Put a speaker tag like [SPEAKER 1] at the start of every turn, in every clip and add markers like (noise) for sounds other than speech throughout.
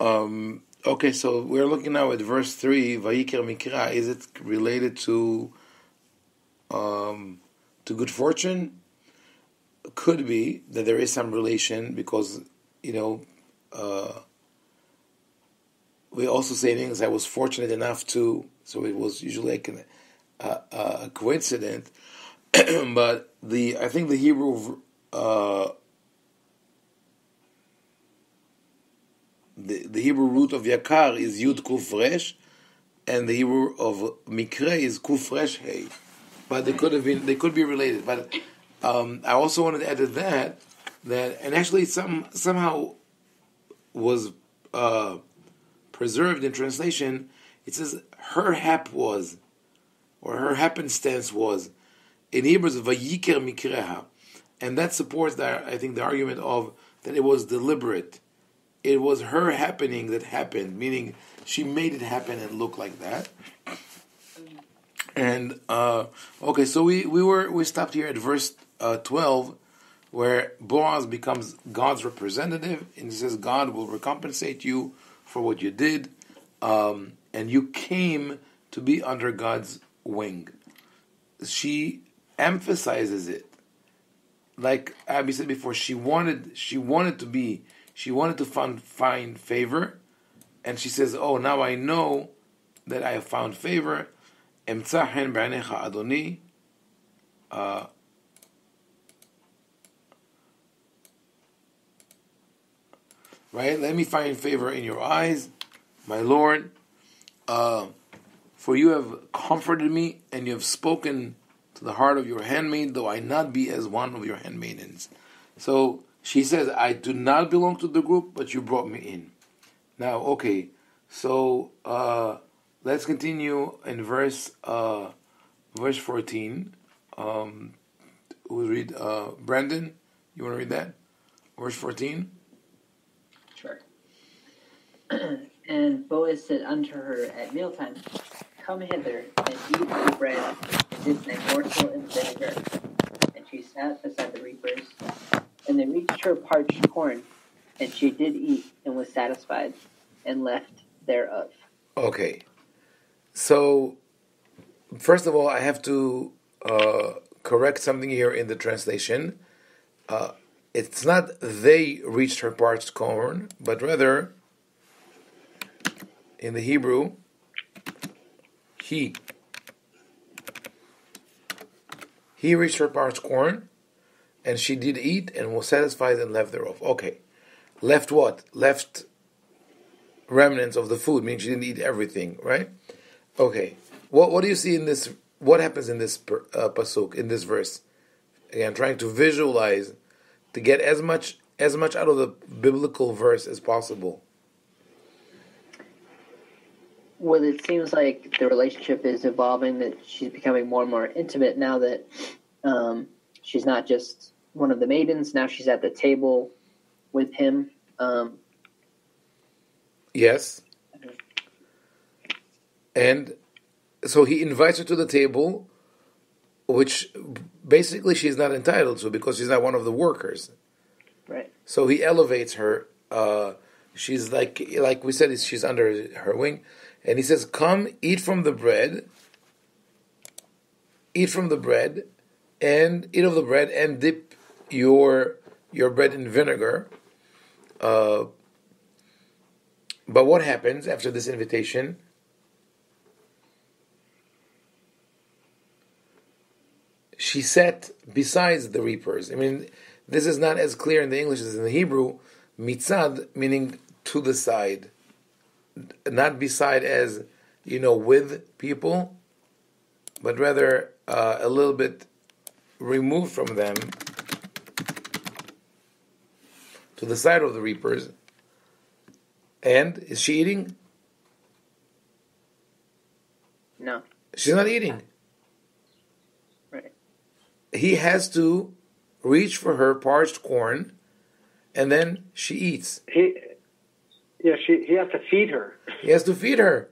[SPEAKER 1] Um, okay, so we're looking now at verse 3, Vayiker Mikra. Is it related to um, to good fortune? Could be that there is some relation because, you know, uh, we also say things I was fortunate enough to, so it was usually like a coincidence. (clears throat) but the I think the Hebrew uh, the, the Hebrew root of Yakar is Yud Kuf Resh, and the Hebrew of Mikre is Kuf Resh Hey. But they could have been they could be related. But um, I also wanted to add to that that and actually some somehow was uh, preserved in translation. It says her hap was, or her happenstance was, in Hebrew vayiker mikreha, and that supports that I think the argument of that it was deliberate. It was her happening that happened, meaning she made it happen and look like that. And uh, okay, so we, we were we stopped here at verse uh, twelve, where Boaz becomes God's representative, and he says God will recompensate you for what you did, um, and you came to be under God's wing. She emphasizes it, like Abby said before. She wanted she wanted to be she wanted to find find favor, and she says, "Oh, now I know that I have found favor." Uh, right? Let me find favor in your eyes, my Lord. Uh, for you have comforted me, and you have spoken to the heart of your handmaid, though I not be as one of your handmaidens. So she says, I do not belong to the group, but you brought me in. Now, okay, so uh, let's continue in verse uh, verse 14. Um, we'll read, uh, Brandon, you want to read that? Verse 14?
[SPEAKER 2] Sure. (clears throat) and Boaz said unto her at mealtime, Come hither and eat the bread and dip a morsel in vinegar. And she sat beside the reapers. And they reached her parched corn, and she did eat and was satisfied, and left thereof.
[SPEAKER 1] Okay. So, first of all, I have to uh, correct something here in the translation. Uh, it's not they reached her parched corn, but rather in the Hebrew, he. He reached her parched corn, and she did eat and was satisfied and left thereof. Okay. Left what? Left remnants of the food, meaning she didn't eat everything, right? Okay. What what do you see in this? What happens in this uh, pasuk in this verse? Again, trying to visualize to get as much as much out of the biblical verse as possible.
[SPEAKER 2] Well, it seems like the relationship is evolving. That she's becoming more and more intimate now that um, she's not just one of the maidens. Now she's at the table with him. Um,
[SPEAKER 1] yes. And so he invites her to the table which basically she's not entitled to because she's not one of the workers.
[SPEAKER 2] Right.
[SPEAKER 1] So he elevates her. Uh, she's like, like we said, she's under her wing, and he says, "Come, eat from the bread. Eat from the bread, and eat of the bread, and dip your your bread in vinegar." Uh, but what happens after this invitation? she sat besides the reapers. I mean, this is not as clear in the English as in the Hebrew. Mitzad meaning to the side, not beside as you know with people, but rather uh, a little bit removed from them to the side of the reapers. And is she eating?
[SPEAKER 2] No.
[SPEAKER 1] She's not eating Right. he has to reach for her parched corn, and then she eats.
[SPEAKER 3] He, yeah, she, he has to feed her.
[SPEAKER 1] He has to feed her.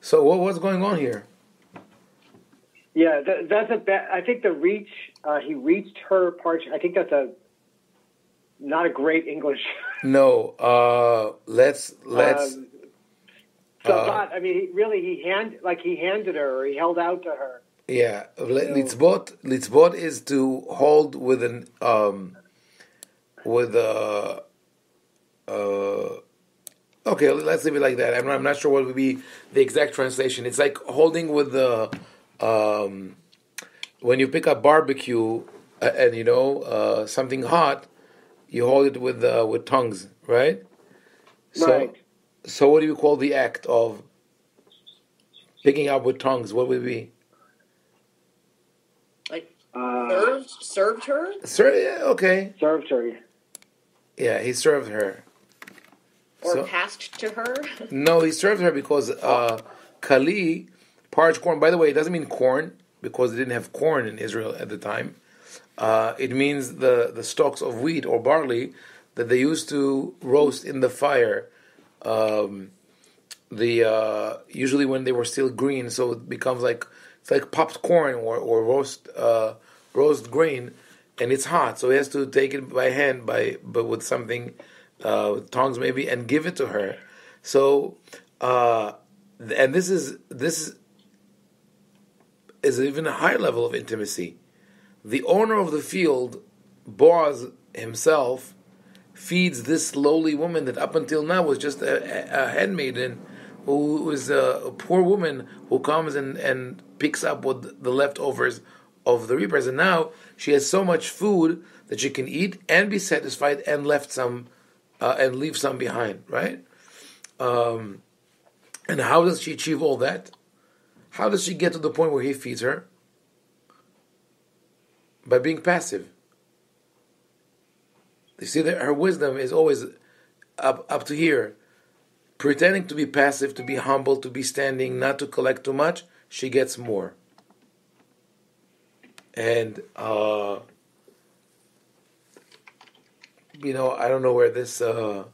[SPEAKER 1] So what, what's going on here?
[SPEAKER 3] Yeah, that, that's a bad. I think the reach. Uh, he reached her parched. I think that's a not a great English. (laughs)
[SPEAKER 1] No, uh, let's let's.
[SPEAKER 3] Um, so,
[SPEAKER 1] Uh,
[SPEAKER 3] but, I mean, he, really, he hand like he handed her, or he held out to her.
[SPEAKER 1] Yeah, li- litzbot. Litzbot is to hold with an um, with a. Uh, okay, let's leave it like that. I'm not, I'm not sure what would be the exact translation. It's like holding with the um, when you pick up barbecue uh, and you know uh, something hot, you hold it with uh, with tongues, right? So,
[SPEAKER 3] Right.
[SPEAKER 1] So, what do you call the act of picking up with tongues? What would it be?
[SPEAKER 4] Like
[SPEAKER 3] Uh,
[SPEAKER 4] served served her.
[SPEAKER 1] Sir, yeah, okay.
[SPEAKER 3] served her.
[SPEAKER 1] Yeah, he served her.
[SPEAKER 4] Or
[SPEAKER 1] So-
[SPEAKER 4] passed to her. (laughs)
[SPEAKER 1] No, he served her because uh, kali, parched corn. By the way, it doesn't mean corn because they didn't have corn in Israel at the time. Uh, it means the the stalks of wheat or barley that they used to roast in the fire. Um, the uh, usually when they were still green, so it becomes like it's like popped corn or or roast uh, roast grain, and it's hot. So he has to take it by hand by but with something uh, with tongs maybe and give it to her. So uh, and this is this is even a higher level of intimacy. The owner of the field, Boaz himself, feeds this lowly woman that up until now was just a, a, handmaiden who was a, a poor woman who comes and, and picks up what the leftovers of the reapers. And now she has so much food that she can eat and be satisfied and left some uh, and leave some behind, right? Um, and how does she achieve all that? How does she get to the point where he feeds her? By being passive. You see that her wisdom is always up up to here. Pretending to be passive, to be humble, to be standing, not to collect too much, she gets more. And uh, you know, I don't know where this uh,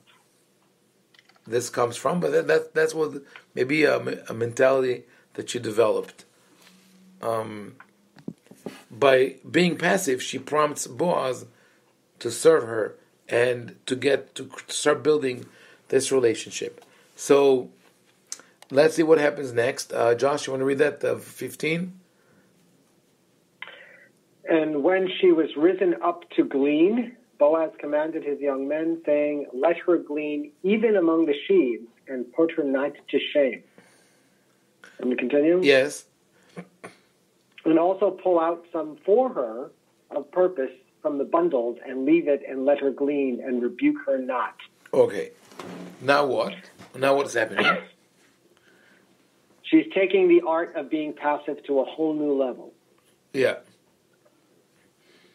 [SPEAKER 1] this comes from, but that, that that's what maybe a, a mentality that she developed. Um, by being passive, she prompts Boaz to serve her and to get to start building this relationship. So let's see what happens next. Uh, Josh, you want to read that? Uh, 15?
[SPEAKER 3] And when she was risen up to glean, Boaz commanded his young men, saying, Let her glean even among the sheaves, and put her not to shame. Let me continue.
[SPEAKER 1] Yes.
[SPEAKER 3] And also pull out some for her of purpose from the bundles, and leave it, and let her glean, and rebuke her not.
[SPEAKER 1] Okay. Now what? Now what is happening?
[SPEAKER 3] She's taking the art of being passive to a whole new level.
[SPEAKER 1] Yeah.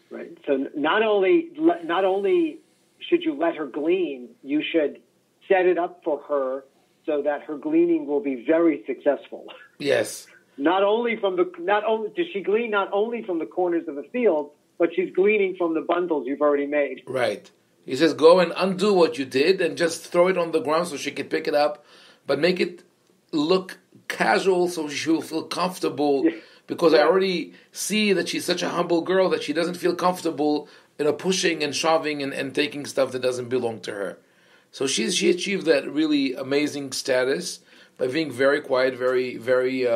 [SPEAKER 3] Right. So not only not only should you let her glean, you should set it up for her so that her gleaning will be very successful.
[SPEAKER 1] Yes.
[SPEAKER 3] Not only from the not only does she glean not only from the corners of the field, but she's gleaning from the bundles you've already made.
[SPEAKER 1] Right. He says, go and undo what you did and just throw it on the ground so she can pick it up, but make it look casual so she will feel comfortable.
[SPEAKER 3] Yeah.
[SPEAKER 1] Because I already see that she's such a humble girl that she doesn't feel comfortable, you know, pushing and shoving and, and taking stuff that doesn't belong to her. So she she achieved that really amazing status by being very quiet, very very uh,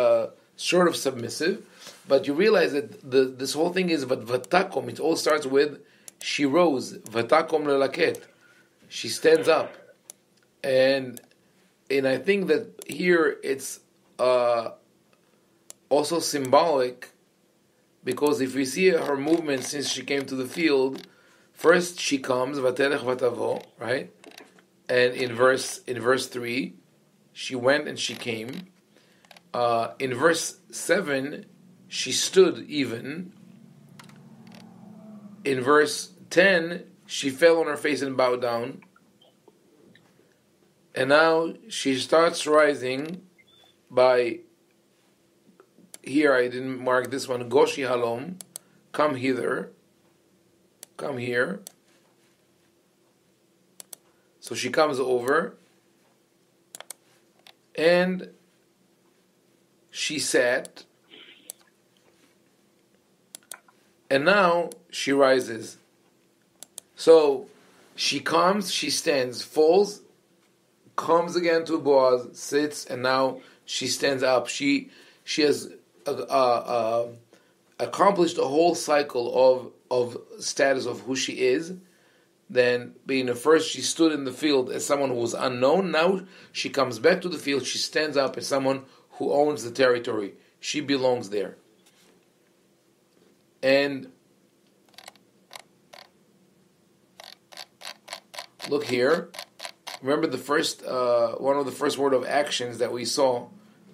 [SPEAKER 1] uh, sort of submissive. But you realize that the this whole thing is vat- vatakom. It all starts with she rose vatakom lelaket. She stands up, and and I think that here it's uh, also symbolic because if we see her movement since she came to the field, first she comes vatelech vatavo, right? And in verse in verse three, she went and she came. Uh, in verse seven, she stood even. In verse ten, she fell on her face and bowed down. And now she starts rising by here I didn't mark this one. Goshi halom, come hither, come here. So she comes over, and she sat, and now she rises. So she comes, she stands, falls, comes again to Boaz, sits, and now she stands up. She she has uh, uh, accomplished a whole cycle of of status of who she is. Then, being the first, she stood in the field as someone who was unknown. Now she comes back to the field. She stands up as someone who owns the territory. She belongs there. And look here. Remember the first uh, one of the first word of actions that we saw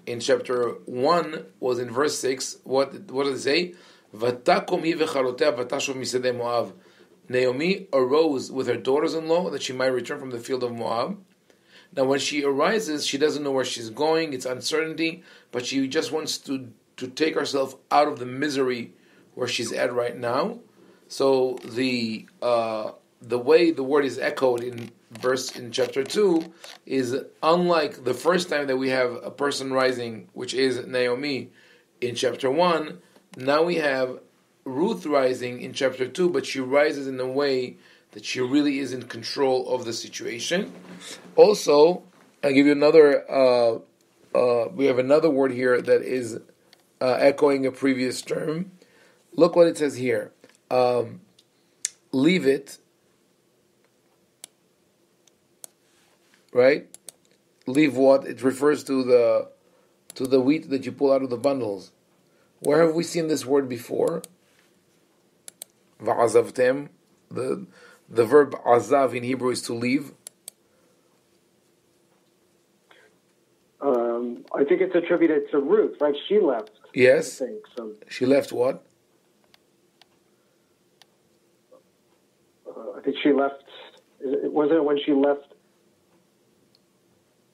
[SPEAKER 1] in chapter one was in verse six. What what does it say? Moab. Naomi arose with her daughters-in-law that she might return from the field of Moab. Now, when she arises, she doesn't know where she's going. It's uncertainty, but she just wants to to take herself out of the misery where she's at right now. So the uh, the way the word is echoed in verse in chapter two is unlike the first time that we have a person rising, which is Naomi, in chapter one. Now we have Ruth rising in chapter 2, but she rises in a way that she really is in control of the situation. Also, I'll give you another, uh, uh, we have another word here that is uh, echoing a previous term. Look what it says here. Um, leave it, right? Leave what? It refers to the to the wheat that you pull out of the bundles. Where have we seen this word before? Va'azavtem. The the verb azav in Hebrew is to leave.
[SPEAKER 3] Um, I think it's attributed to Ruth, right? She left.
[SPEAKER 1] Yes.
[SPEAKER 3] Think so.
[SPEAKER 1] She left what?
[SPEAKER 3] Uh, I think she left. It wasn't it when she left.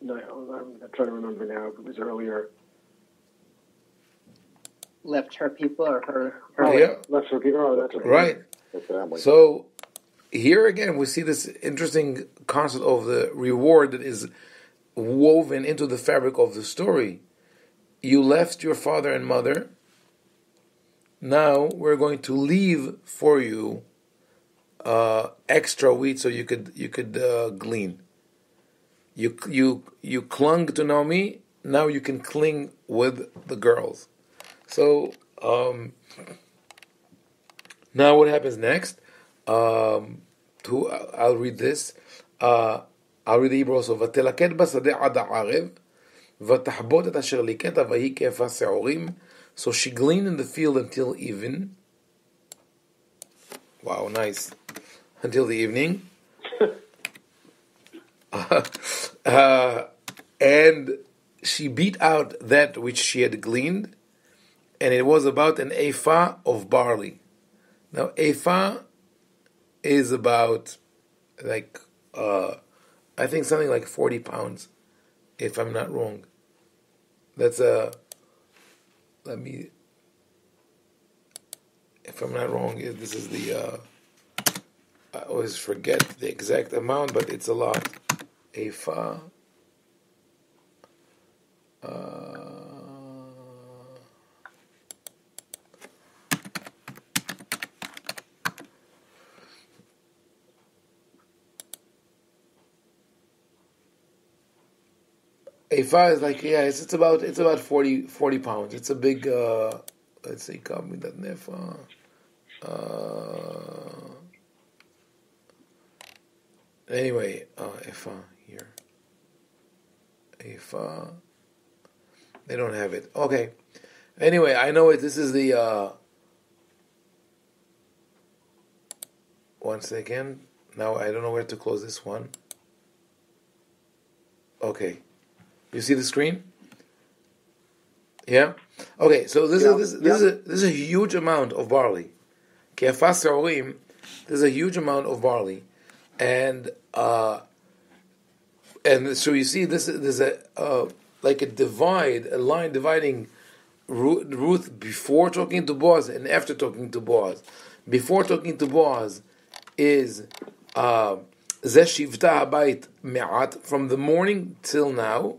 [SPEAKER 3] No, I'm trying to remember now. It was earlier.
[SPEAKER 2] Left her people or her. her
[SPEAKER 1] Oh, yeah.
[SPEAKER 3] Left her. Oh, that's right.
[SPEAKER 1] Right.
[SPEAKER 5] Family.
[SPEAKER 1] So here again we see this interesting concept of the reward that is woven into the fabric of the story. You left your father and mother. Now we're going to leave for you uh, extra wheat so you could you could uh, glean. You you you clung to Naomi. Now you can cling with the girls. So um, now what happens next? Um, to, I'll read this. Uh, I'll read the Hebrew also. ותלקט בשדה עד הערב, ותחבוט את אשר ליקטה, ויהי כאפה שעורים. So she gleaned in the field until even. Wow, nice. Until the evening. (laughs) uh, and she beat out that which she had gleaned, and it was about an ephah of barley. Now, ephah is about like uh, I think something like forty pounds, if I'm not wrong. That's a. Let me. If I'm not wrong, this is the. Uh, I always forget the exact amount, but it's a lot. Ephah. Uh, Ephah is like yeah, it's, it's about it's about 40, 40 pounds. It's a big uh, let's see, come with that nefa. Uh, anyway, uh, Ephah here. Ephah. They don't have it. Okay. Anyway, I know it. This is the. Uh, one second. Now I don't know where to close this one. Okay. You see the screen? Yeah. Okay. So this
[SPEAKER 3] Yeah.
[SPEAKER 1] is this, this is a, this is a huge amount of barley. Saorim, There's a huge amount of barley, and uh, and so you see this there's a uh, like a divide, a line dividing Ruth before talking to Boaz and after talking to Boaz. Before talking to Boaz is uh, Zeh Shivta Habayit Me'at from the morning till now,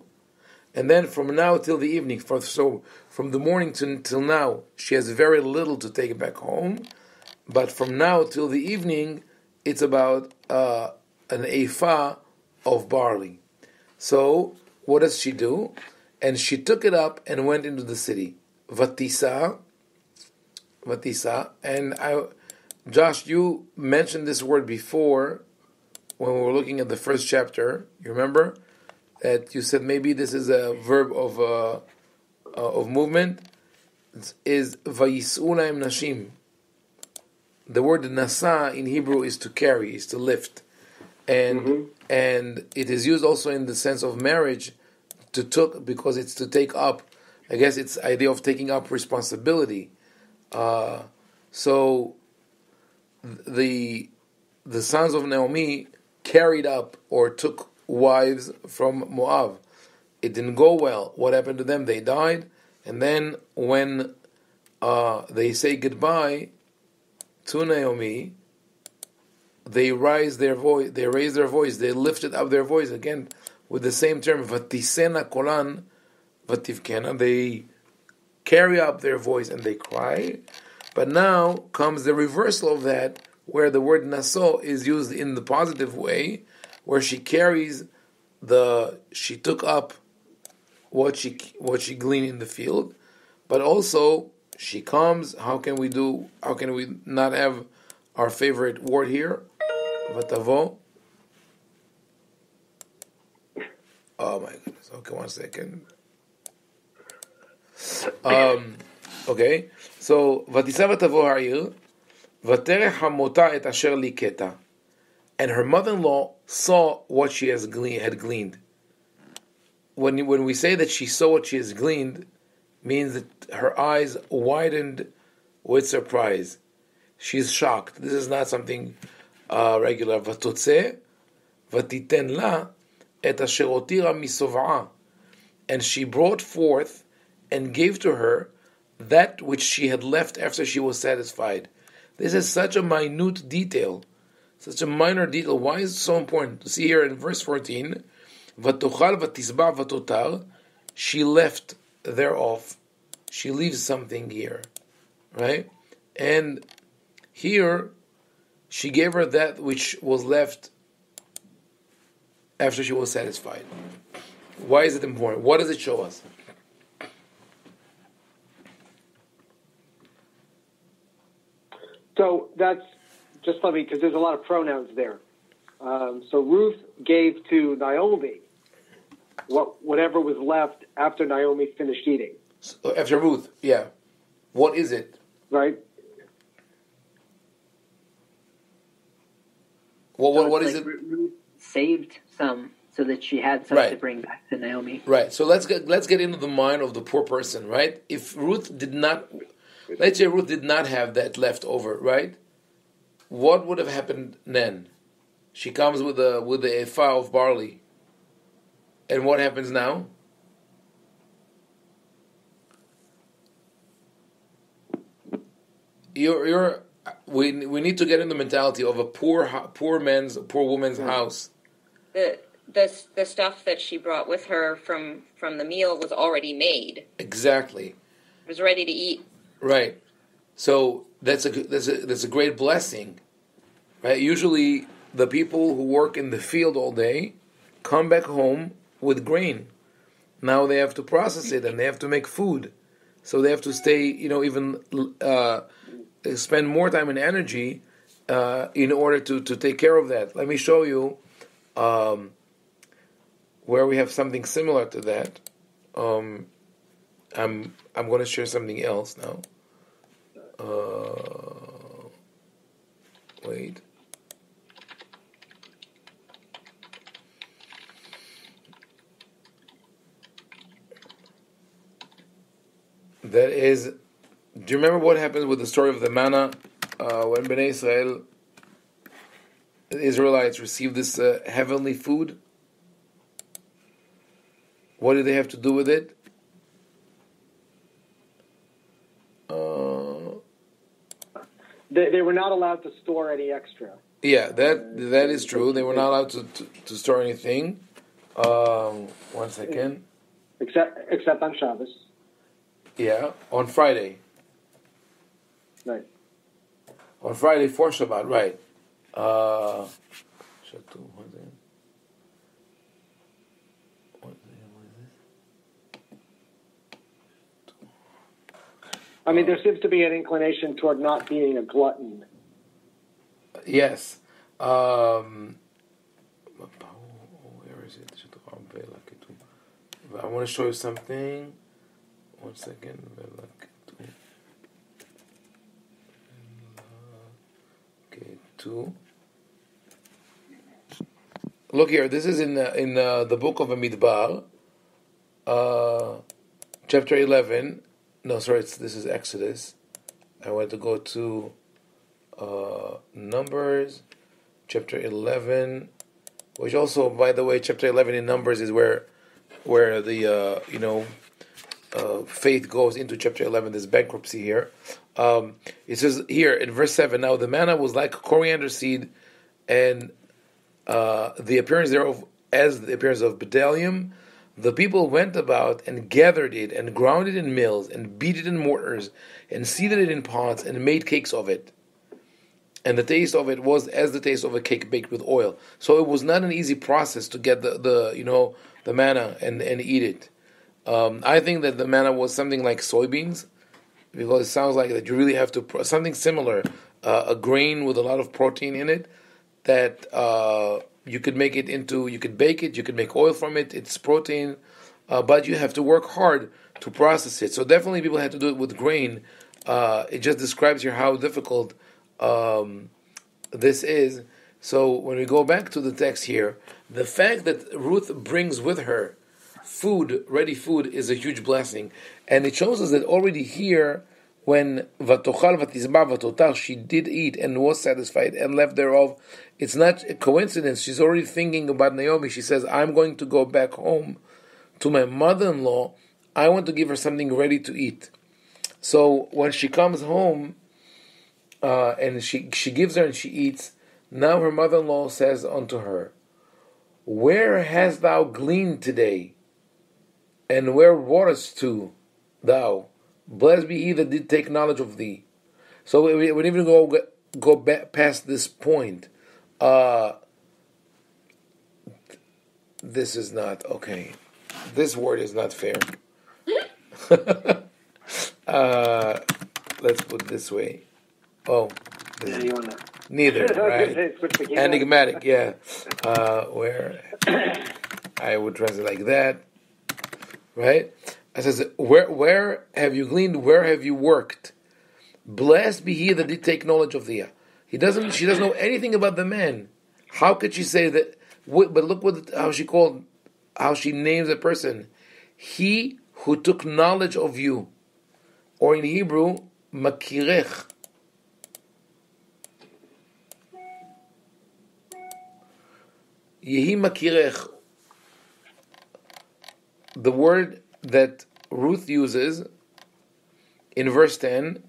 [SPEAKER 1] and then from now till the evening. For, so from the morning to, till now, she has very little to take back home, but from now till the evening it's about uh, an ephah of barley. So what does she do? And she took it up and went into the city. Vatisa, Vatisa, and I, Josh, you mentioned this word before when we were looking at the first chapter. You remember that you said maybe this is a verb of uh, uh, of movement. It's, is vayisuna im nashim. The word nasa in Hebrew is to carry, is to lift, and and it is used also in the sense of marriage to took because it's to take up. I guess it's idea of taking up responsibility. Uh, so the the sons of Naomi carried up or took wives from Moab. It didn't go well. What happened to them? They died, and then when uh, they say goodbye to Naomi, they raise their voice. They raise their voice. They lifted up their voice again with the same term. Vatisena kolan, vativkena. They carry up their voice and they cry. But now comes the reversal of that, where the word naso is used in the positive way, where she carries the she took up what she what she gleaned in the field, but also she comes. How can we do? How can we not have our favorite word here? Vatavo. Oh my goodness. Okay, one second. Um, okay, so ותישא ותבוא העיר, ותרא חמותה את אשר ליקטה. and her mother-in-law saw what she has had gleaned. When when we say that she saw what she has gleaned, means that her eyes widened with surprise. She's shocked. This is not something uh, regular. Vatotze, la et and she brought forth and gave to her that which she had left after she was satisfied. This is such a minute detail such a minor detail. Why is it so important? To see here in verse 14, Vatochal vatisba vatotar, she left thereof. She leaves something here, right? And here, she gave her that which was left after she was satisfied. Why is it important? What does it show us?
[SPEAKER 3] So that's just let me because there's a lot of pronouns there. Um, so Ruth gave to Naomi what whatever was left after Naomi finished eating,
[SPEAKER 1] So, after Ruth, yeah. What is it?
[SPEAKER 3] right?
[SPEAKER 1] What,
[SPEAKER 2] So
[SPEAKER 1] what, what
[SPEAKER 2] it's
[SPEAKER 1] is
[SPEAKER 2] like
[SPEAKER 1] it?
[SPEAKER 2] Ruth saved some so that she had some to bring back to Naomi.
[SPEAKER 1] Right. So let's get let's get into the mind of the poor person, right? If Ruth did not, let's say Ruth did not have that left over, right? What would have happened then? She comes with a with a ephah of barley, and what happens now? You're you're we we need to get in the mentality of a poor poor man's poor woman's mm-hmm. house.
[SPEAKER 4] The the the stuff that she brought with her from from the meal was already made.
[SPEAKER 1] Exactly.
[SPEAKER 4] It was ready to eat.
[SPEAKER 1] Right. So that's a that's a that's a great blessing, right? Usually, the people who work in the field all day come back home with grain. Now they have to process it and they have to make food, so they have to stay, you know, even uh, spend more time and energy uh, in order to to take care of that. Let me show you um, where we have something similar to that. Um, I'm I'm going to share something else now. Uh, wait. That is. Do you remember what happens with the story of the manna uh, when Bnei Israel, the Israelites, received this uh, heavenly food? What did they have to do with it? Uh,
[SPEAKER 3] They, they were not allowed to store any extra.
[SPEAKER 1] Yeah, that that is true. They were not allowed to, to, to store anything. Um, one second.
[SPEAKER 3] Except except on Shabbos.
[SPEAKER 1] Yeah, on Friday.
[SPEAKER 3] Right.
[SPEAKER 1] On Friday for Shabbat, right. Uh, Shatu, what is it? What is it? What is it?
[SPEAKER 3] I mean, there seems to be an inclination toward not being a glutton.
[SPEAKER 1] Yes. Um, where is it? I want to show you something. One second. Two. Look here. This is in uh, in uh, the book of Bamidbar, uh, chapter eleven. No, sorry. It's this is Exodus. I want to go to uh, Numbers, chapter 11, which also, by the way, chapter 11 in Numbers is where where the, uh, you know, uh, faith goes into chapter 11. There's bankruptcy here. Um, it says here in verse 7 Now the manna was like coriander seed, and uh, the appearance thereof as the appearance of bdellium. The people went about and gathered it and ground it in mills and beat it in mortars and seeded it in pots and made cakes of it and the taste of it was as the taste of a cake baked with oil. So it was not an easy process to get the, the you know the manna and, and eat it. Um, I think that the manna was something like soybeans because it sounds like that you really have to something similar, uh, a grain with a lot of protein in it that uh, you could make it into you could bake it, you could make oil from it. It's protein, uh, but you have to work hard to process it. So definitely people had to do it with grain. Uh, it just describes here how difficult um, this is. So when we go back to the text here, the fact that Ruth brings with her food, ready food, is a huge blessing, and it shows us that already here, when vatochal vatizba vatotar, she did eat and was satisfied and left thereof. It's not a coincidence. She's already thinking about Naomi. She says, "I'm going to go back home to my mother-in-law. I want to give her something ready to eat." So when she comes home, uh, and she she gives her and she eats. Now her mother-in-law says unto her, Where hast thou gleaned today? And where warest thou? Blessed be he that did take knowledge of thee. So we, we even go go back past this point. Uh, this is not okay. This word is not fair. (laughs) uh, let's put it this way. Oh, neither, (laughs) right? Enigmatic, yeah. (laughs) Uh, where I would translate it like that, right? I says, where where have you gleaned? Where have you worked? Blessed be he that did take knowledge of thee. He doesn't. She doesn't know anything about the man. How could she say that? But look what how she called, how she names a person. He who took knowledge of you, or in Hebrew, makirech Yehi makirech. The word that Ruth uses in verse 10,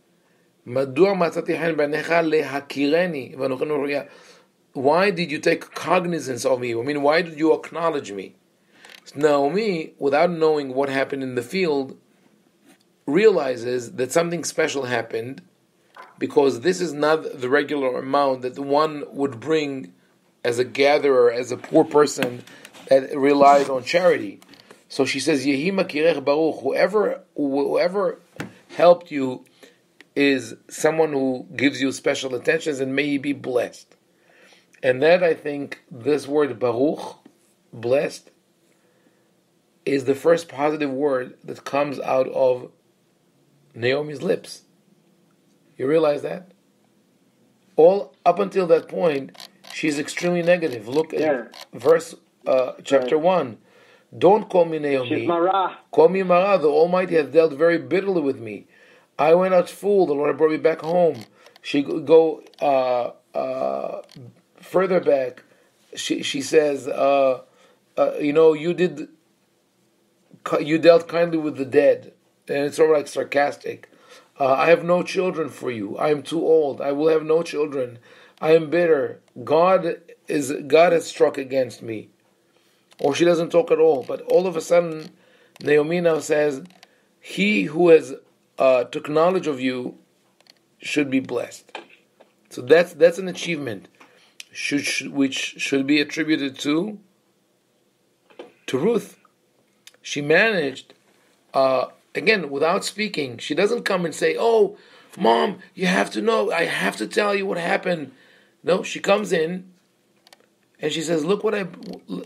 [SPEAKER 1] Why did you take cognizance of me? I mean, why did you acknowledge me? Naomi, without knowing what happened in the field, realizes that something special happened because this is not the regular amount that one would bring as a gatherer, as a poor person that relied on charity. So she says, Yehi makirech baruch, whoever, whoever helped you is someone who gives you special attentions and may he be blessed. And that I think this word baruch, blessed, is the first positive word that comes out of Naomi's lips. You realize that? All up until that point, she's extremely negative. Look yeah. at verse uh, chapter right. one. Don't call me Naomi. Call me Mara. The Almighty has dealt very bitterly with me. I went out full. The Lord brought me back home. She go uh, uh, further back. She she says, uh, uh, you know, you did. You dealt kindly with the dead, and it's sort of like sarcastic. Uh, I have no children for you. I am too old. I will have no children. I am bitter. God is God has struck against me. Or she doesn't talk at all. But all of a sudden, Naomi now says, He who has uh, took knowledge of you should be blessed. So that's that's an achievement. should, which should be attributed to to Ruth. She managed, uh, again, without speaking. She doesn't come and say, "Oh, mom, you have to know. I have to tell you what happened." No, she comes in and she says, "Look what I.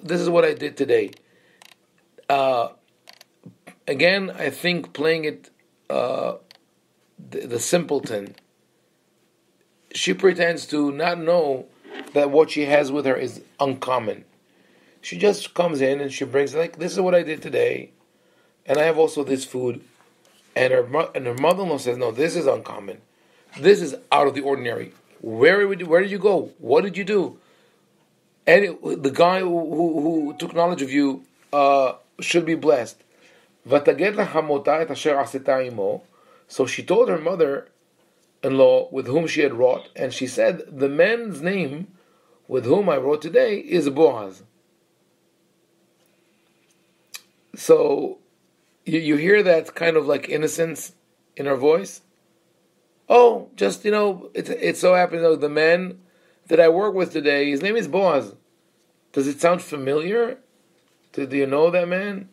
[SPEAKER 1] This is what I did today." Uh, again, I think playing it uh, the, the simpleton. She pretends to not know that what she has with her is uncommon. She just comes in and she brings like this is what I did today, and I have also this food, and her and her mother-in-law says no, this is uncommon, this is out of the ordinary. Where would where did you go? What did you do? And the guy who, who, who, took knowledge of you uh, should be blessed. So she told her mother-in-law with whom she had wrought, and she said, "The man's name with whom I wrote today is Boaz." So you, you hear that kind of like innocence in her voice. Oh, just you know, it it so happens that the man that I work with today, his name is Boaz. Does it sound familiar? Do, do you know that man?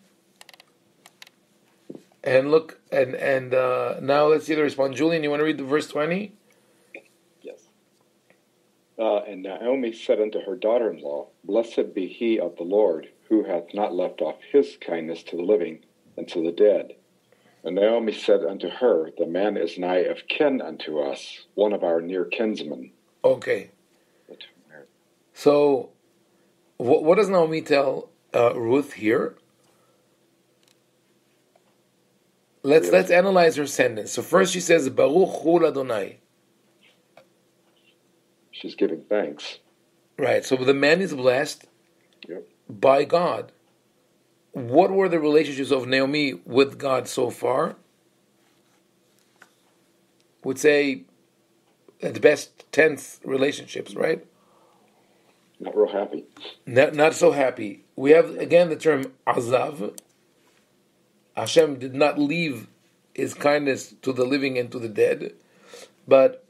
[SPEAKER 1] And look, and and uh, now let's see the response. Julian, you want to read the verse twenty?
[SPEAKER 5] Yes. Uh, and Naomi said unto her daughter-in-law, Blessed be he of the Lord, who hath not left off his kindness to the living and to the dead. And Naomi said unto her, The man is nigh of kin unto us, one of our near kinsmen.
[SPEAKER 1] Okay. So, what, what does Naomi tell uh, Ruth here? Let's let's analyze her sentence. So first she says Baruch Hu Adonai.
[SPEAKER 5] She's giving thanks.
[SPEAKER 1] Right. So the man is blessed by God. What were the relationships of Naomi with God so far? Would say at best tense relationships, right?
[SPEAKER 5] Not real happy.
[SPEAKER 1] Not, not so happy. We have again the term azav. Hashem did not leave his kindness to the living and to the dead. But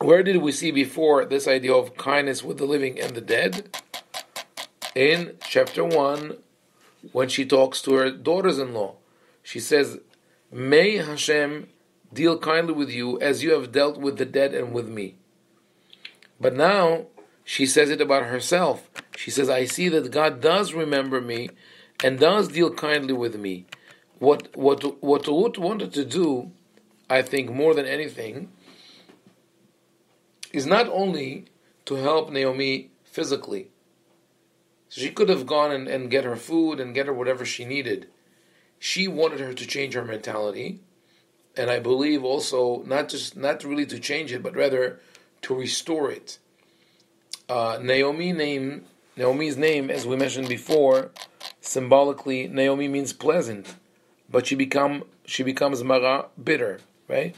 [SPEAKER 1] where did we see before this idea of kindness with the living and the dead? In chapter 1, when she talks to her daughters in law, she says, May Hashem deal kindly with you as you have dealt with the dead and with me. But now she says it about herself. She says, I see that God does remember me and does deal kindly with me. What what what Ruth wanted to do, I think, more than anything, is not only to help Naomi physically. She could have gone and, and get her food and get her whatever she needed. She wanted her to change her mentality, and I believe also not just not really to change it, but rather to restore it uh, Naomi name Naomi's name, as we mentioned before, symbolically Naomi means pleasant, but she become she becomes Mara bitter, right?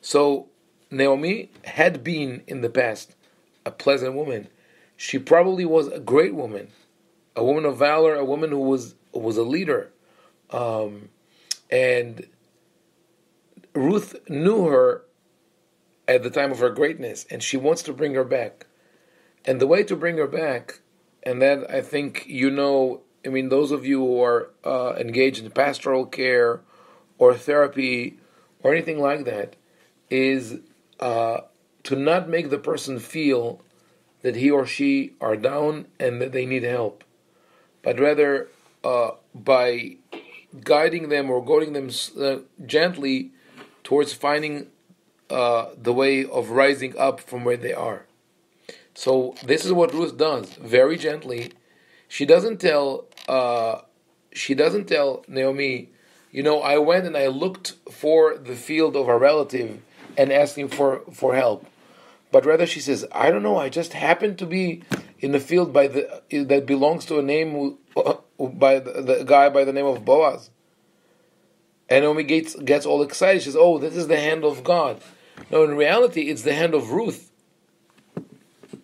[SPEAKER 1] So Naomi had been in the past a pleasant woman. She probably was a great woman, a woman of valor, a woman who was was a leader, um, and Ruth knew her at the time of her greatness, and she wants to bring her back. And the way to bring her back, and that I think you know, I mean, those of you who are uh, engaged in pastoral care or therapy or anything like that, is uh, to not make the person feel that he or she are down and that they need help, but rather uh, by guiding them or goading them uh, gently towards finding uh, the way of rising up from where they are. So this is what Ruth does very gently. She doesn't tell. Uh, she doesn't tell Naomi, you know, I went and I looked for the field of a relative and asked him for for help. But rather, she says, I don't know. I just happened to be in the field by the that belongs to a name uh, by the, the guy by the name of Boaz. And Naomi gets gets all excited. She says, "Oh, this is the hand of God." No, in reality, it's the hand of Ruth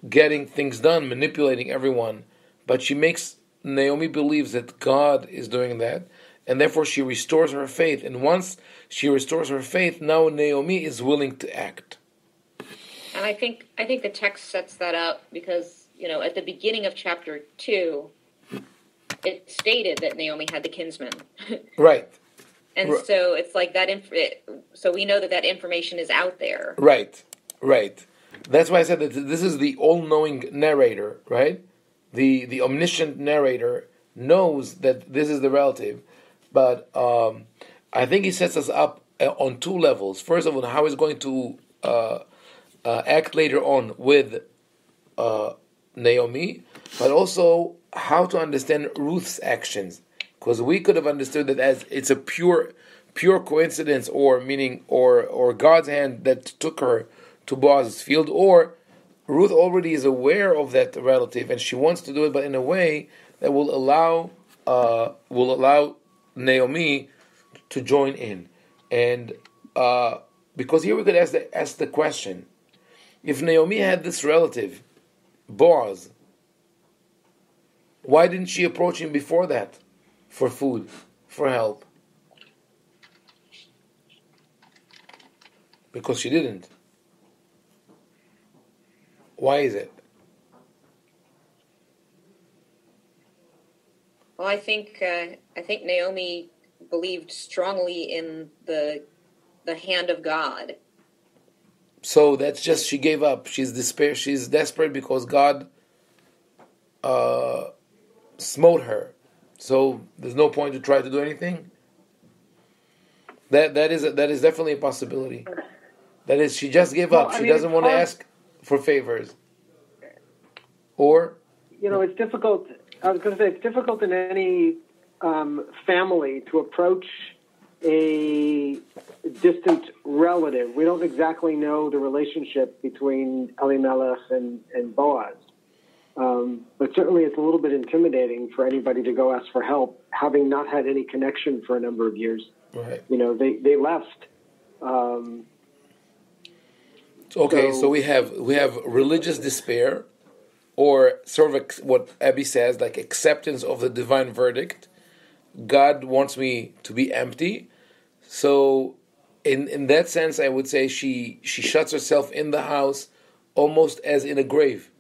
[SPEAKER 1] getting things done, manipulating everyone. But she makes Naomi believes that God is doing that, and therefore she restores her faith. And once she restores her faith, now Naomi is willing to act.
[SPEAKER 4] And I think I think the text sets that up because you know at the beginning of chapter two, it stated that Naomi had the kinsman, (laughs)
[SPEAKER 1] Right,
[SPEAKER 4] and
[SPEAKER 1] Right.
[SPEAKER 4] so it's like that. Inf- it, so we know that that information is out there.
[SPEAKER 1] right, right. That's why I said that this is the all-knowing narrator, right? The the omniscient narrator knows that this is the relative, but um, I think he sets us up uh, on two levels. First of all, how he's going to uh, uh, act later on with uh, Naomi, but also how to understand Ruth's actions, because we could have understood that as it's a pure, pure coincidence, or meaning, or or God's hand that took her to Boaz's field, or Ruth already is aware of that relative and she wants to do it, but in a way that will allow uh, will allow Naomi to join in, and uh, because here we could ask the, ask the question: If Naomi had this relative, Boaz, why didn't she approach him before that for food, for help? Because she didn't. Why is it?
[SPEAKER 4] Well, I think uh, I think Naomi believed strongly in the the hand of God.
[SPEAKER 1] So that's just she gave up. She's despair. She's desperate because God uh, smote her. So there's no point to try to do anything. That that is that is definitely a possibility. That is, she just gave
[SPEAKER 3] Well,
[SPEAKER 1] up.
[SPEAKER 3] I
[SPEAKER 1] she
[SPEAKER 3] mean,
[SPEAKER 1] doesn't want to ask for favors. Or
[SPEAKER 3] you know, it's difficult. I was going to say it's difficult in any um, family to approach a distant relative. We don't exactly know the relationship between Elimelech and, and Boaz. Um, but certainly it's a little bit intimidating for anybody to go ask for help, having not had any connection for a number of years.
[SPEAKER 1] right.
[SPEAKER 3] You know, they, they left. Um,
[SPEAKER 1] Okay, so,
[SPEAKER 3] So-
[SPEAKER 1] we have we have religious despair, or sort of ex- what Abby says, like acceptance of the divine verdict. God wants me to be empty, so in in that sense, I would say she she shuts herself in the house, almost as in a grave.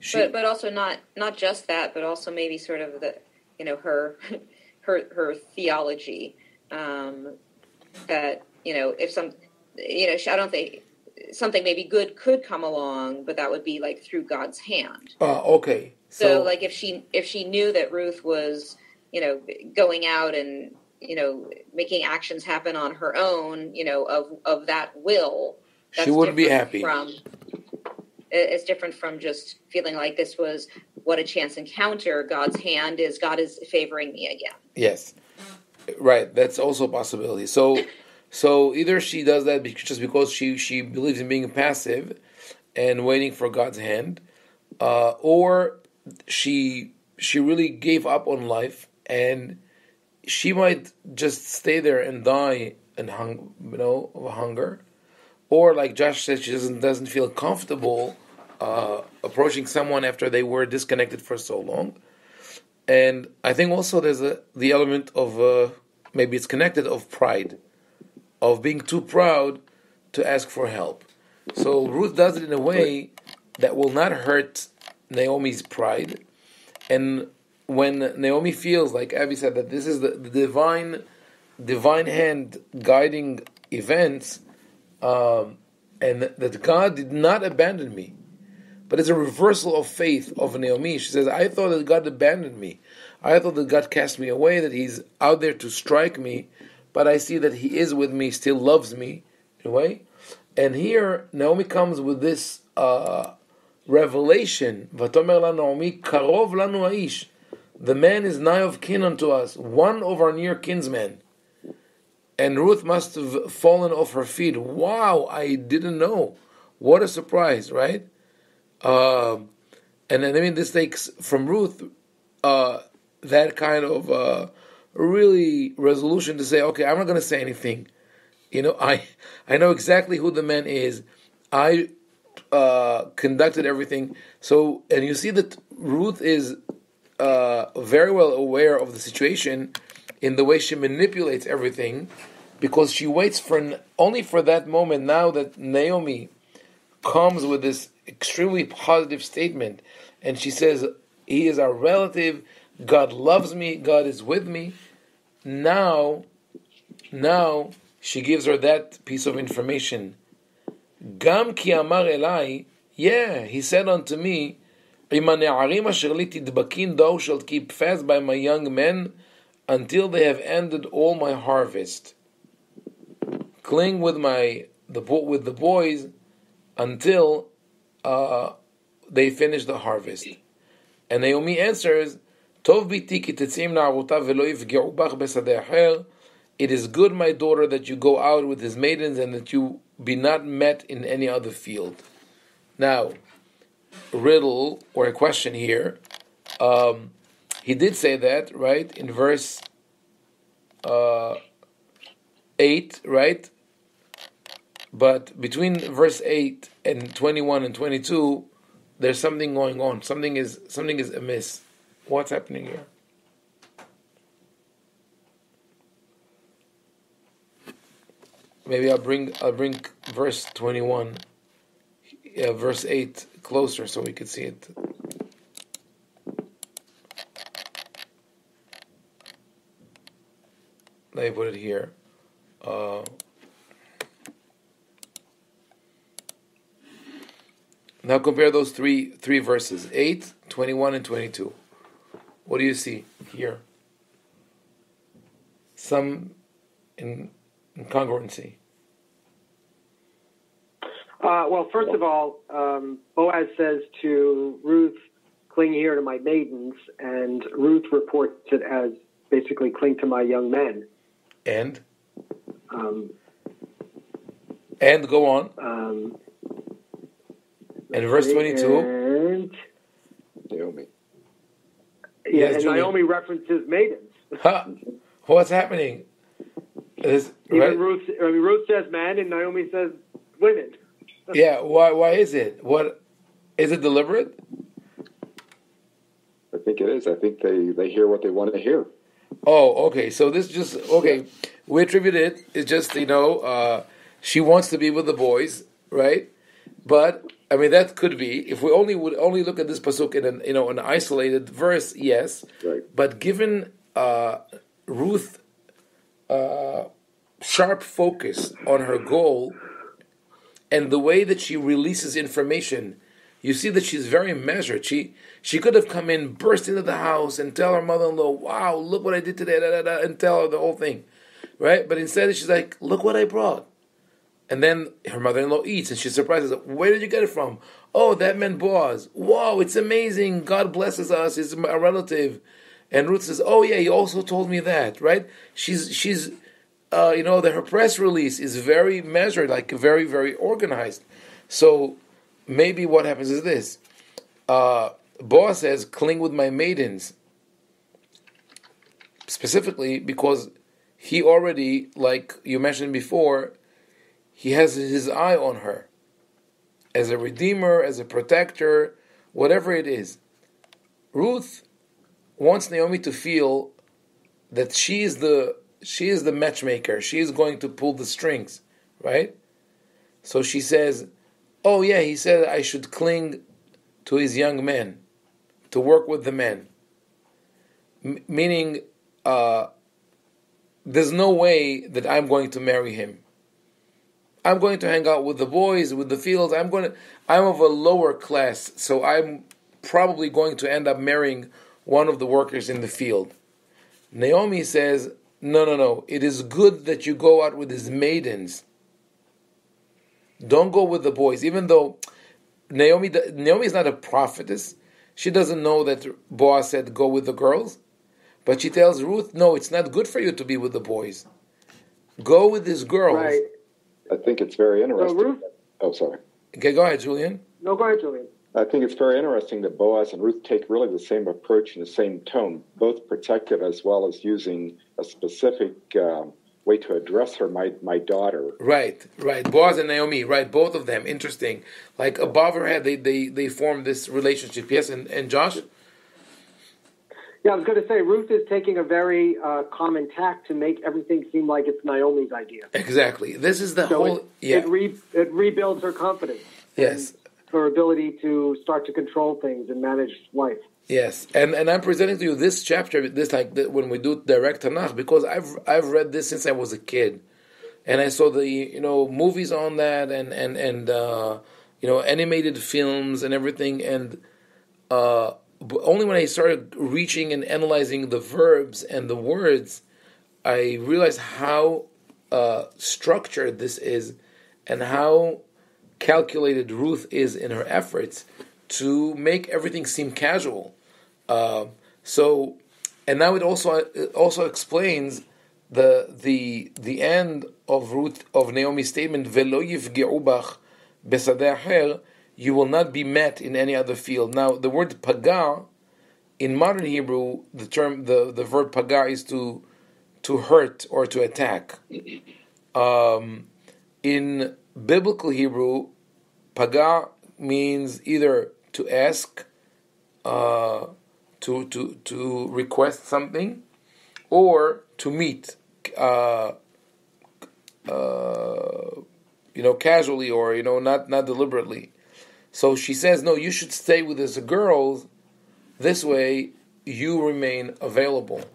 [SPEAKER 1] She,
[SPEAKER 4] but but also not not just that, but also maybe sort of the you know her (laughs) her her theology um, that you know if some you know I don't think something maybe good could come along, but that would be like through God's hand.
[SPEAKER 1] uh, okay,
[SPEAKER 4] So,
[SPEAKER 1] so,
[SPEAKER 4] like if she if she knew that Ruth was you know going out and you know making actions happen on her own, you know of of that will,
[SPEAKER 1] She wouldn't be happy.
[SPEAKER 4] From it's different from just feeling like this was what a chance encounter. God's hand is God is favoring me again.
[SPEAKER 1] Yes, right. That's also a possibility. So, so either she does that just because she she believes in being passive and waiting for God's hand, uh, or she she really gave up on life and she might just stay there and die and hung you know of hunger, or like Josh said, she doesn't doesn't feel comfortable uh, approaching someone after they were disconnected for so long. And I think also there's a the element of uh, maybe it's connected of pride, of being too proud to ask for help. So Ruth does it in a way that will not hurt Naomi's pride, and when Naomi feels like Abby said that this is the, divine divine hand guiding events, um, and that God did not abandon me. But it's a reversal of faith of Naomi. She says, I thought that God abandoned me. I thought that God cast me away, that He's out there to strike me, but I see that He is with me, still loves me, in a way. And here, Naomi comes with this uh, revelation. Vatomer la Naomi, karov. The man is nigh of kin unto us, one of our near kinsmen. And Ruth must have fallen off her feet. Wow, I didn't know. What a surprise, right? Uh, and then, I mean, this takes from Ruth uh, that kind of uh, really resolution to say, okay, I'm not going to say anything. You know, I I know exactly who the man is. I uh, conducted everything. So, and you see that Ruth is uh, very well aware of the situation in the way she manipulates everything, because she waits for only for that moment. Now that Naomi comes with this extremely positive statement, and she says, "He is our relative. God loves me. God is with me." Now, now she gives her that piece of information. Gam ki amar elai, yeah, he said unto me, "Im הנערים אשר לי תדבקין, thou shalt keep fast by my young men until they have ended all my harvest. Cling with my the with the boys until uh, they finish the harvest. And Naomi answers, it is good, my daughter, that you go out with his maidens and that you be not met in any other field. Now, riddle or a question here. Um, he did say that, right, in verse uh, 8, right? But between verse 8 and 21 and 22, there's something going on. Something is something is amiss. What's happening here? Maybe I'll bring I'll bring verse 21 yeah, verse 8 closer so we could see it. Let me put it here. Uh, now compare those three three verses 8, 21, and 22. What do you see here? Some in, incongruency.
[SPEAKER 3] Uh, well, first of all, um, Boaz says to Ruth, cling here to my maidens, and Ruth reports it as basically cling to my young men.
[SPEAKER 1] And?
[SPEAKER 3] Um,
[SPEAKER 1] and go on.
[SPEAKER 3] Um,
[SPEAKER 1] and verse 22?
[SPEAKER 3] And,
[SPEAKER 5] Naomi.
[SPEAKER 3] Yeah,
[SPEAKER 1] Yes,
[SPEAKER 3] and
[SPEAKER 1] Julian.
[SPEAKER 3] Naomi references maidens.
[SPEAKER 1] Huh? What's happening? Is,
[SPEAKER 3] Even
[SPEAKER 1] right?
[SPEAKER 3] Ruth, I mean, Ruth says men, and Naomi says women. (laughs)
[SPEAKER 1] Yeah, why why is it? What is it deliberate?
[SPEAKER 5] I think it is. I think they, they hear what they want to hear.
[SPEAKER 1] Oh, okay. So this just okay. We attribute it. It's just you know uh, she wants to be with the boys, right? But I mean that could be if we only would only look at this pasuk in an you know an isolated verse, yes.
[SPEAKER 5] Right.
[SPEAKER 1] But given uh, Ruth uh, sharp focus on her goal and the way that she releases information, you see that she's very measured. She she could have come in, burst into the house, and tell her mother-in-law, "Wow, look what I did today," da, da, da, and tell her the whole thing, right? But instead, she's like, "Look what I brought," and then her mother-in-law eats, and she's surprised. Where did you get it from? Oh, that man Boaz. Whoa, it's amazing. God blesses us. He's a relative. And Ruth says, "Oh yeah, he also told me that." Right? She's she's uh, you know that her press release is very measured, like very very organized. So maybe what happens is this: uh, Boaz says, "Cling with my maidens," specifically because he already, like you mentioned before, he has his eye on her as a redeemer, as a protector, whatever it is. Ruth wants Naomi to feel that she is the she is the matchmaker. She is going to pull the strings, right? So she says, "Oh yeah, he said I should cling to his young men, to work with the men." M- meaning, uh, there's no way that I'm going to marry him. I'm going to hang out with the boys, with the fields. I'm going to. I'm of a lower class, so I'm probably going to end up marrying one of the workers in the field. Naomi says, No, no, no. It is good that you go out with his maidens. Don't go with the boys, even though Naomi Naomi is not a prophetess. She doesn't know that Boaz said go with the girls, but she tells Ruth, "No, it's not good for you to be with the boys. Go with these girls."
[SPEAKER 3] Right.
[SPEAKER 5] I think it's very
[SPEAKER 3] So
[SPEAKER 5] interesting.
[SPEAKER 3] Ruth,
[SPEAKER 5] Oh, sorry.
[SPEAKER 1] Okay, go ahead, Julian.
[SPEAKER 3] no, go ahead, Julian.
[SPEAKER 5] I think it's very interesting that Boaz and Ruth take really the same approach and the same tone, both protective as well as using a specific um, way to address her, my, my daughter.
[SPEAKER 1] Right, right. Boaz and Naomi, right, both of them. Interesting. Like above her head, they they, they form this relationship. Yes, and, and Josh?
[SPEAKER 3] Yeah, I was going to say Ruth is taking a very uh, common tack to make everything seem like it's Naomi's idea.
[SPEAKER 1] Exactly. This is the
[SPEAKER 3] So
[SPEAKER 1] whole
[SPEAKER 3] it,
[SPEAKER 1] yeah.
[SPEAKER 3] it, re, it rebuilds her confidence.
[SPEAKER 1] Yes.
[SPEAKER 3] her ability to start to control things and manage life.
[SPEAKER 1] Yes, and and I'm presenting to you this chapter, this like the, when we do direct Tanakh, because I've I've read this since I was a kid, and I saw the you know movies on that, and and and uh, you know animated films and everything, and uh, only when I started reaching and analyzing the verbs and the words, I realized how uh, structured this is, and how calculated Ruth is in her efforts to make everything seem casual. Uh, so, and now it also it also explains the the the end of Ruth of Naomi's statement "Velo yifgeu bach besadeh You will not be met in any other field. Now, the word paga in modern Hebrew, the term the, the verb paga is to to hurt or to attack. Um, in biblical Hebrew, paga means either to ask, uh, to to to request something, or to meet, uh, uh, you know, casually or you know, not not deliberately. So she says, no, you should stay with this girls. This way, you remain available.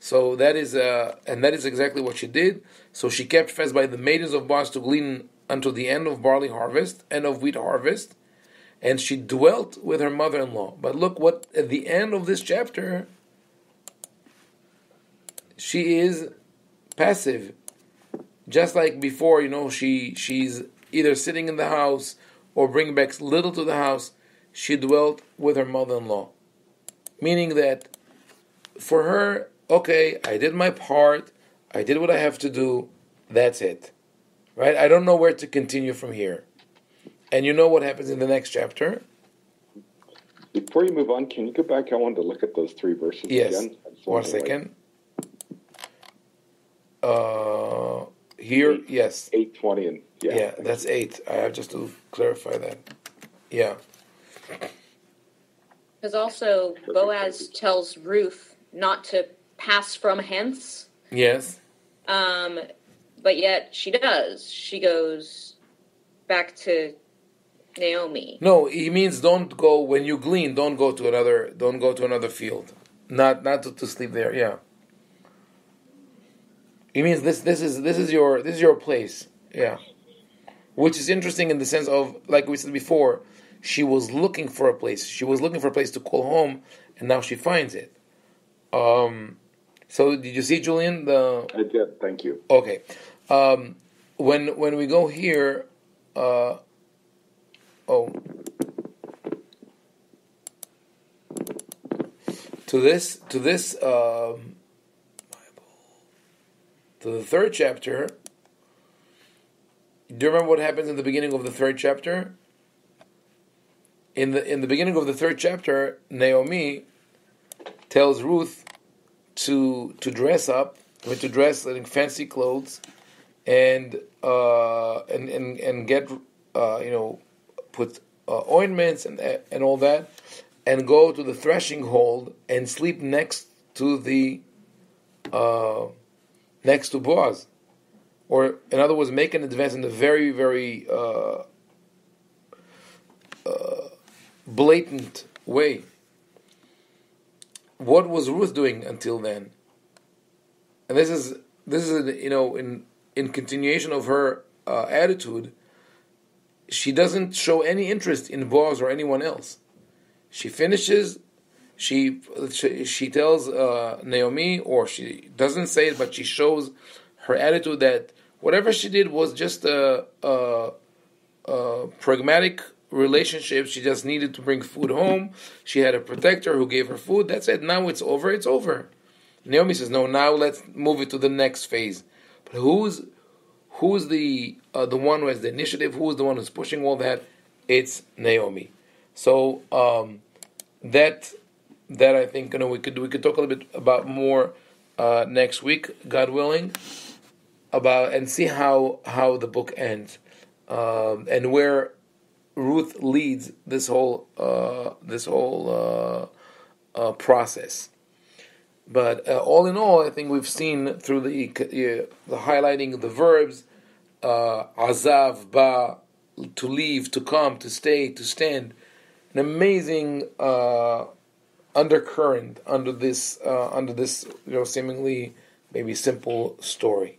[SPEAKER 1] So that is, uh, and that is exactly what she did. So she kept fast by the maidens of Boaz to glean until the end of barley harvest and of wheat harvest, and she dwelt with her mother-in-law. But look what at the end of this chapter, she is passive, just like before. You know, she she's either sitting in the house or bringing back little to the house. She dwelt with her mother-in-law, meaning that for her, okay, I did my part, I did what I have to do. That's it, right? I don't know where to continue from here. And you know what happens in the next chapter?
[SPEAKER 5] Before you move on, can you go back? I wanted to look at those three verses
[SPEAKER 1] Yes.
[SPEAKER 5] again.
[SPEAKER 1] One
[SPEAKER 5] to, like.
[SPEAKER 1] Uh, here, yes.
[SPEAKER 5] 820 and yeah.
[SPEAKER 1] Yeah, that's eight. I have just to clarify that. Yeah.
[SPEAKER 4] Because also Boaz tells Ruth not to pass from hence,
[SPEAKER 1] Yes.
[SPEAKER 4] um, but yet she does. She goes back to Naomi.
[SPEAKER 1] No, he means don't go when you glean. Don't go to another. Don't go to another field. Not not to, to sleep there. Yeah. He means this. This is this is your this is your place. Yeah. Which is interesting in the sense of like we said before, she was looking for a place. She was looking for a place to call home, and now she finds it. Um. So did you see Julian the
[SPEAKER 5] I did. Thank you.
[SPEAKER 1] Okay. Um, when when we go here, uh, oh, to this to this um, to the third chapter. Do you remember what happens in the beginning of the third chapter? In the in the beginning of the third chapter, Naomi tells Ruth to to dress up, to dress in fancy clothes, and uh, and and and get uh, you know put uh, ointments and and all that, and go to the threshing hold and sleep next to the uh, next to Boaz, or in other words, make an advance in a very very uh, uh, blatant way. What was Ruth doing until then? And this is this is you know in in continuation of her uh, attitude. She doesn't show any interest in Boaz or anyone else. She finishes. She she, tells uh, Naomi, or she doesn't say it, but she shows her attitude that whatever she did was just a, a, a pragmatic relationship. She just needed to bring food home. She had a protector who gave her food. That's it. Now it's over. It's over. Naomi says, "No, now let's move it to the next phase." But who's who's the uh, the one who has the initiative? Who's the one who's pushing all that? It's Naomi. So um, that that I think you know we could we could talk a little bit about more uh, next week, God willing, about and see how how the book ends um, and where Ruth leads this whole uh, this whole uh, uh, process. But uh, all in all, I think we've seen through the uh, the highlighting of the verbs, azav, ba, to leave, to come, to stay, to stand. An amazing undercurrent under this uh, under this you know seemingly maybe simple story.